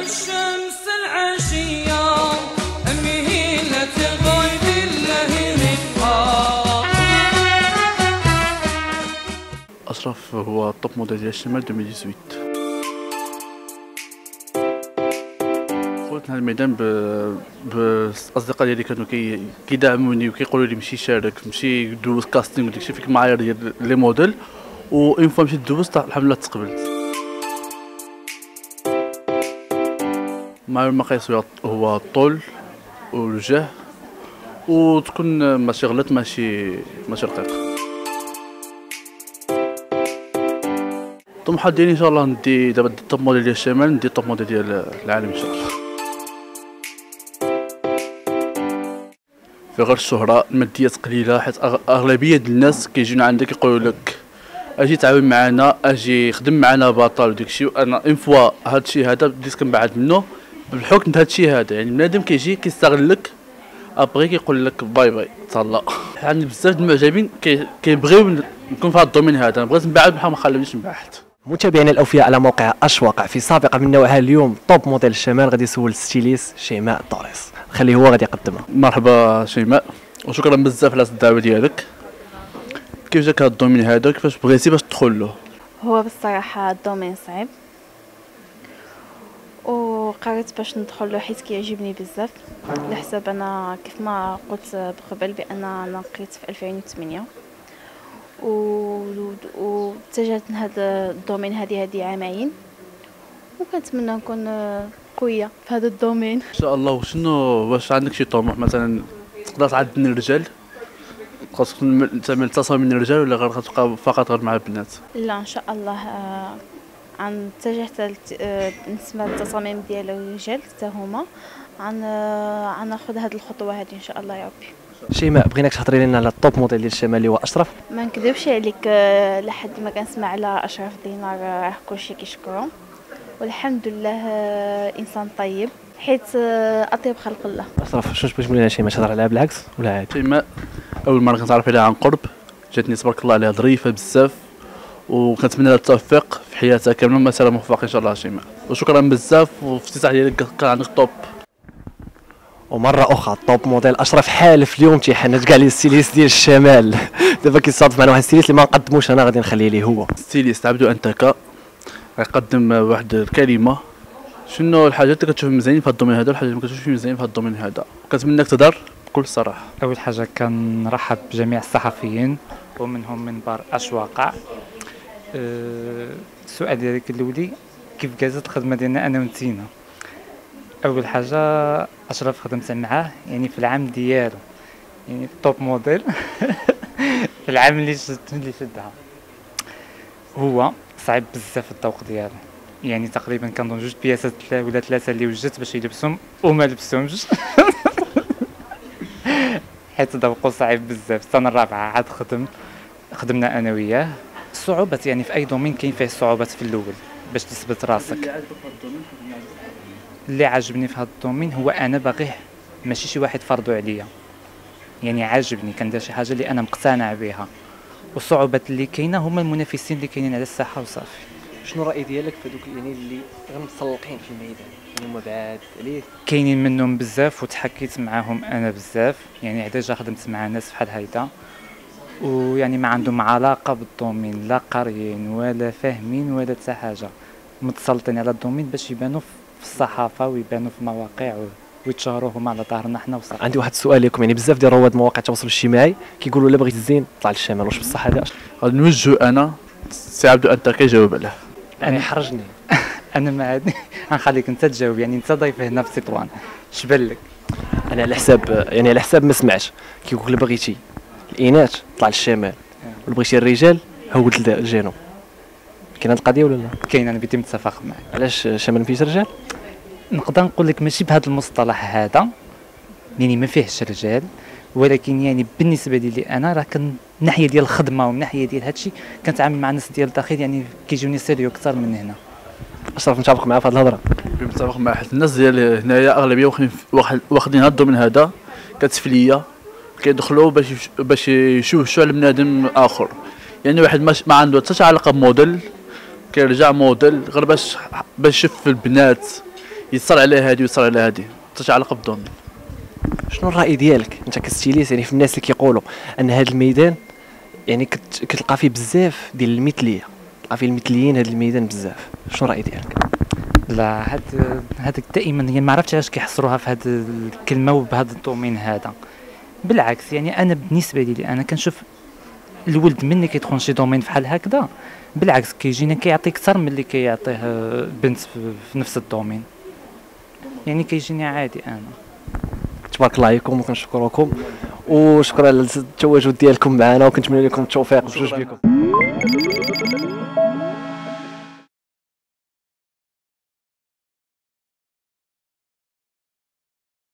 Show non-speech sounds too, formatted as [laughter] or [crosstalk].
الشمس العشية مهيلة غيب الله أشرف هو top model ديال الشمال 2018 دخلت الميدان. بالاصدقاء ديالي كانوا كي... كيدعموني وكيقولوا لي مشي شارك مشي دوز casting وداكشي فيك المعايير ديال les modèles و une fois مشيت دوزت الحمد لله تقبلت المعايير المقاييس هو- الطول والوجه وتكون ماشي غلط ماشي ماشي رقيق. الطموحات ديالي إن شاء الله ندي دابا ندي ال top model ديال الشمال ندي ال top model ديال العالم إن شاء الله. في غير الشهرة الماديات قليلة حيت ديال الناس كيجيونا عندك يقولوا لك أجي تعاون معنا أجي خدم معنا بطل وداكشي وأنا une fois هادشي هذا بديت كنبعد منه. بالحكم هادشي هذا يعني بنادم كيجي كيستغلك أبغي كيقول لك bye bye تهلا عندي بزاف د المعجبين كي- كيبغيو نكون في هذا ال domaine هذا. بغيت نبعد بحال ما خلونيش نبعد. متابعينا الأوفياء على موقع اشواق في سابقه من نوعها اليوم top model الشمال غادي يسول styliste شيماء دوريس خليه هو غادي يقدمها مرحبا شيماء وشكرا بزاف على الدعوة ديالك. كيف جاك هاد ال domaine هذا؟ كيفاش بغيتي باش تدخل له؟ هو بالصراحة ال domaine صعيب. وقررت باش ندخل حيت كيعجبني بزاف. لحساب أنا كيف ما قلت بقبل بأن أنا قريت في 2008 و- واتجهت لهذا ال domaine هذه هذه عامين. وكنتمنى نكون قوية في هذا ال domaine. إن شاء الله. وشنو واش عندك شي طموح؟ مثلا تقدر تعدني الرجال؟ خاصك تعمل تصاميم من الرجال ولا غير غتبقى فقط غير مع البنات؟ لا إن شاء الله آه، عن اتجهت لت- آه، بالنسبة للتصاميم ديال الرجال حتى هما. عن آه، عن ناخذ هذه الخطوة هذه إن شاء الله يا ربي. شيماء بغيناك تهضري لنا على ال top model ديال الشمال اللي هو أشرف؟ ما نكذبش عليك آه، لحد ما كنسمع على أشرف دينار راه كلشي كيشكرو. والحمد لله إنسان طيب حيت أطيب خلق الله. أشرف شنو تبغي تقول لنا شيماء؟ تهضر عليها بالعكس ولا عادي؟ شيماء أول مرة كنتعرف عليها عن قرب جاتني تبارك الله عليها ظريفة بزاف. وكنتمنى لها التوفيق في حياتها كامله مسيره موفقه إن شاء الله شيماء. وشكرا بزاف وفي الافتتاح ديالك كان عندك top ومرة أخرى top model أشرف حالف اليوم تيحنت كاع les stylistes ديال الشمال. [laughs] دابا كيتصادف معنا واحد styliste اللي ما نقدموش أنا غادي نخليه ليه هو. styliste عبدو انتكا غيقدم واحد الكلمة. شنو الحاجات اللي كتشوف مزيانين في هذا ال domaine هذا والحاجات اللي ما كتشوفش مزيانين في هذا ال domaine هذا؟ كنتمناك تهضر بكل صراحة. أول حاجة كنرحب بجميع الصحفيين ومنهم منبر أشواقع أه، السؤال ديالك الأولي كيف جازت الخدمة ديالنا أنا ونتينا أول حاجة أشرف خدمت معاه يعني في العام ديالو يعني top model [laughs] في العام اللي شد اللي شدها. هو صعيب بزاف الذوق ديالو. يعني تقريبا كنظن جوج بياسات ولا ثلاثة اللي وجدت باش يلبسهم وما لبسهمش. [laughs] حيت ذوقو صعيب بزاف. السنة الرابعة عاد خدم خدمنا أنا وياه. الصعوبات يعني في أي domaine كاين فيه صعوبات في الأول باش تثبت راسك. اللي عاجبني في هذا ال domaine هو أنا باغيه ماشي شي واحد فرضو عليا. يعني عاجبني كندير شي حاجة اللي أنا مقتنع بها والصعوبات اللي كاينة هما المنافسين اللي كاينين على الساحة وصافي. شنو الراي ديالك في هذوك يعني اللي غير متسلقين في الميدان؟ يعني هما بعاد عليه؟ كاينين منهم بزاف وتحكيت معاهم أنا بزاف. يعني déjà خدمت مع ناس بحال هيدا ويعني ما عندهم علاقة بال domaine لا قاريين ولا فاهمين ولا حتى حاجة. متسلطين على ال domaine باش يبانوا في الصحافة ويبانوا في مواقع و- ويتشهروا هما على ظهرنا حنا وصافي عندي واحد السؤال لكم يعني بزاف ديال رواد مواقع التواصل الاجتماعي كيقولوا الا بغيت الزين طلع للشمال واش بصح هذا؟ غادي نوجهو أنا سي عبدو انتكا يجاوب عليه. يعني حرجني [laughs] أنا ما عاد [laughs] غنخليك أنت تجاوب يعني أنت ضيف هنا في تطوان شبان لك. أنا على حساب يعني على حساب ما سمعتش كيقول لك الا بغيتي. الإناث طلع للشمال. ولا بغيتي الرجال هود الجنوب كاينة القضية ولا لا؟ كاين أنا بدي متفق معك علاش الشمال ما فيهش رجال؟ نقدر نقول لك ماشي بهذا المصطلح هذا يعني ما فيهش رجال ولكن يعني بالنسبة لي أنا راه كان ناحية ديال الخدمة ومن ناحية ديال هادشي كنتعامل مع الناس ديال الداخل يعني كيجوني sérieux أكثر من هنا. أشرف متفق معاه في هذه الهضرة. متفق مع حيت الناس ديال هنايا أغلبية واخدين واخد- واخدين هاد ال domaine هذا كتسفلية كيدخلوا باش باش يشوشوا على بنادم آخر. يعني واحد ما, ما عنده حتى شي علاقة بموديل كيرجع موديل غير باش باش يشوف البنات يصر على هادي ويصر على هادي. حتى علاقة بال domaine شنو الرأي ديالك؟ أنت ك styliste يعني في الناس اللي كيقولوا أن هذا الميدان يعني كت- كتلقى فيه بزاف ديال المثلية. تلقى فيه المثليين هذا الميدان بزاف. شنو الرأي ديالك؟ لا هاد هذاك دائما هي ما عرفتش علاش كيحصروها في هاد الكلمة وبهذا ال domaine هذا. بالعكس يعني أنا بالنسبة لي أنا كنشوف الولد مني كيدخل شي domaine بحال هكذا بالعكس كيجينا كيعطي أكثر من اللي كيعطيه بنت في نفس ال domaine يعني كيجيني عادي أنا. تبارك الله عليكم وكنشكركم وشكرا على التواجد ديالكم معنا وكنتمنى لكم التوفيق. بجوج بكم